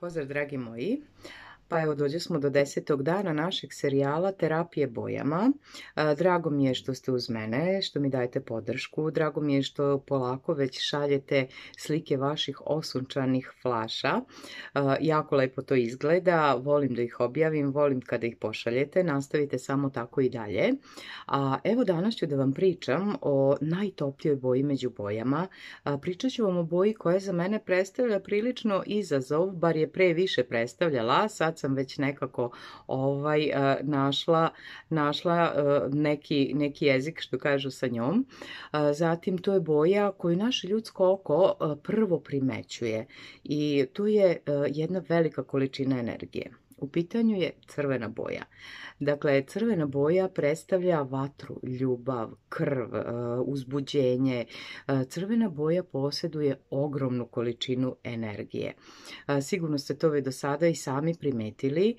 Pozdrav dragi moji. Pa evo dođe smo do desetog dana našeg serijala Terapije bojama. Drago mi je što ste uz mene, što mi dajete podršku. Drago mi je što polako već šaljete slike vaših osunčanih flaša. Jako lepo to izgleda, volim da ih objavim, volim kada ih pošaljete. Nastavite samo tako i dalje. A evo danas ću da vam pričam o najtopljoj boji među bojama. Pričat ću vam o boji koja za mene predstavlja prilično izazov, bar je pre više predstavljala, sad sam već nekako ovaj e, našla, našla e, neki, neki jezik što kažu sa njom. E, zatim to je boja koju naše ljudsko oko prvo primećuje i tu je jedna velika količina energije. U pitanju je crvena boja. Dakle, crvena boja predstavlja vatru, ljubav, krv, e, uzbuđenje. E, crvena boja posjeduje ogromnu količinu energije. E, sigurno ste to već do sada i sami primetili.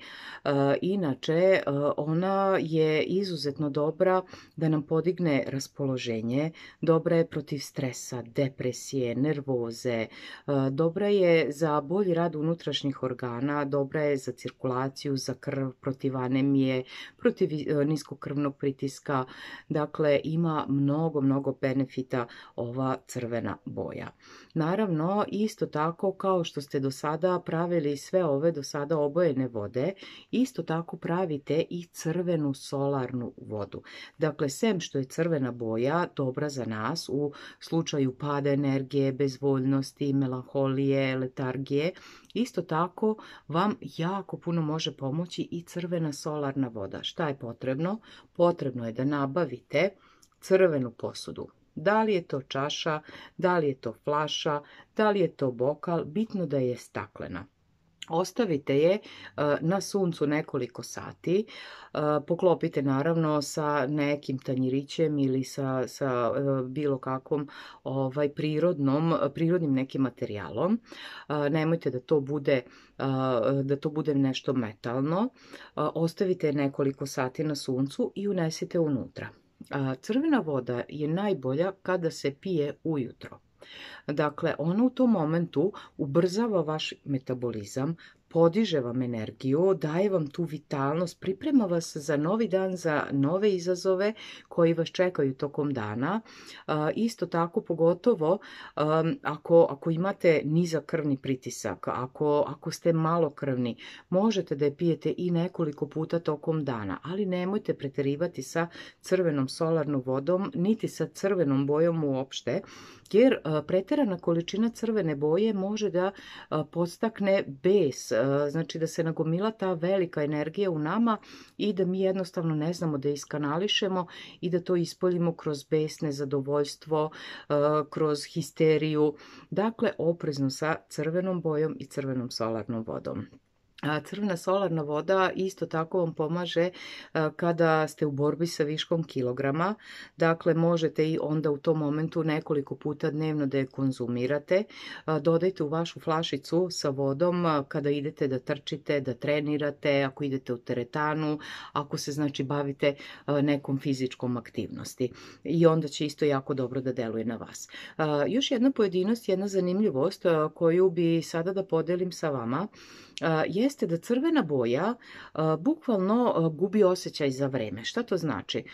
Inače, ona je izuzetno dobra da nam podigne raspoloženje. Dobra je protiv stresa, depresije, nervoze. Dobra je za bolji rad unutrašnjih organa. Dobra je za cirkulaciju, za krv, protiv anemije, protiv e, niskog krvnog pritiska. Dakle, ima mnogo, mnogo benefita ova crvena boja. Naravno, isto tako kao što ste do sada pravili sve ove do sada obojene vode, isto tako pravite i crvenu solarnu vodu. Dakle, sem što je crvena boja dobra za nas u slučaju pada energije, bezvoljnosti, melanholije, letargije, Isto tako vam jako puno može pomoći i crvena solarna voda. Šta je potrebno? Potrebno je da nabavite crvenu posudu. Da li je to čaša, da li je to flaša, da li je to bokal, bitno da je staklena. Ostavite je e, na suncu nekoliko sati, e, poklopite naravno sa nekim tanjirićem ili sa, sa e, bilo kakvom ovaj, prirodnom, prirodnim nekim materijalom. Nemojte da to bude da to bude nešto metalno. Ostavite nekoliko sati na suncu i unesite unutra. Crvena voda je najbolja kada se pije ujutro. Dakle, ono u tom momentu ubrzava vaš metabolizam, podiže vam energiju, daje vam tu vitalnost, priprema vas za novi dan, za nove izazove koji vas čekaju tokom dana. Isto tako, pogotovo ako, ako imate nizak krvni pritisak, ako, ako ste malo krvni, možete da je pijete i nekoliko puta tokom dana, ali nemojte preterivati sa crvenom solarnom vodom, niti sa crvenom bojom uopšte, jer preterana količina crvene boje može da podstakne bes, znači da se nagomila ta velika energija u nama i da mi jednostavno ne znamo da iskanališemo i da to ispoljimo kroz bes, nezadovoljstvo, kroz histeriju. Dakle, oprezno sa crvenom bojom i crvenom solarnom vodom. Crvena solarna voda isto tako vam pomaže kada ste u borbi sa viškom kilograma. Dakle, možete i onda u tom momentu nekoliko puta dnevno da je konzumirate. Dodajte u vašu flašicu sa vodom kada idete da trčite, da trenirate, ako idete u teretanu, ako se znači bavite nekom fizičkom aktivnosti. I onda će isto jako dobro da deluje na vas. Još jedna pojedinost, jedna zanimljivost koju bi sada da podelim sa vama jeste da crvena boja bukvalno gubi osjećaj za vreme. Šta to znači?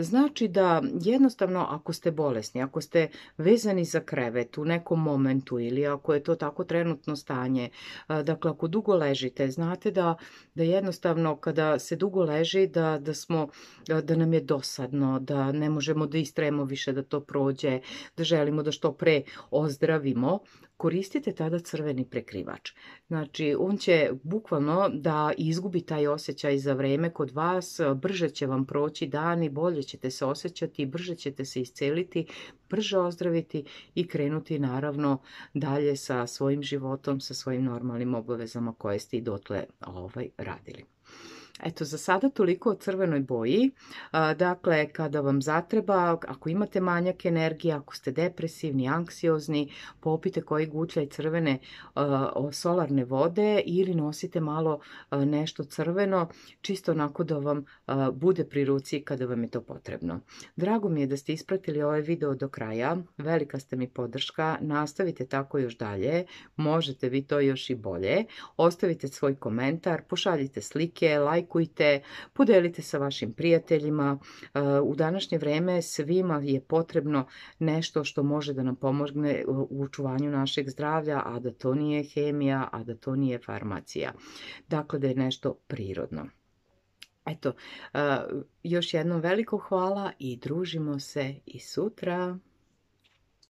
Znači da jednostavno ako ste bolesni, ako ste vezani za krevet u nekom momentu ili ako je to tako trenutno stanje, dakle ako dugo ležite, znate da, da jednostavno kada se dugo leži da, da, smo, da nam je dosadno, da ne možemo da istremo više da to prođe, da želimo da što pre ozdravimo, koristite tada crveni prekrivač. Znači, on će bukvalno da izgubi taj osjećaj za vreme kod vas, brže će vam proći dani, bolje ćete se osjećati, brže ćete se isceliti, brže ozdraviti i krenuti naravno dalje sa svojim životom, sa svojim normalnim obavezama koje ste i dotle ovaj, radili. Eto, za sada toliko o crvenoj boji. Dakle, kada vam zatreba, ako imate manjak energije, ako ste depresivni, anksiozni, popite koji i crvene solarne vode ili nosite malo nešto crveno, čisto onako da vam bude pri ruci kada vam je to potrebno. Drago mi je da ste ispratili ovaj video do kraja. Velika ste mi podrška. Nastavite tako još dalje. Možete vi to još i bolje. Ostavite svoj komentar, pošaljite slike, lajkujte, podelite sa vašim prijateljima. U današnje vreme svima je potrebno nešto što može da nam pomogne u očuvanju našeg zdravlja, a da to nije hemija, a da to nije farmacija. Dakle, da je nešto prirodno. Eto, još jednom veliko hvala i družimo se i sutra.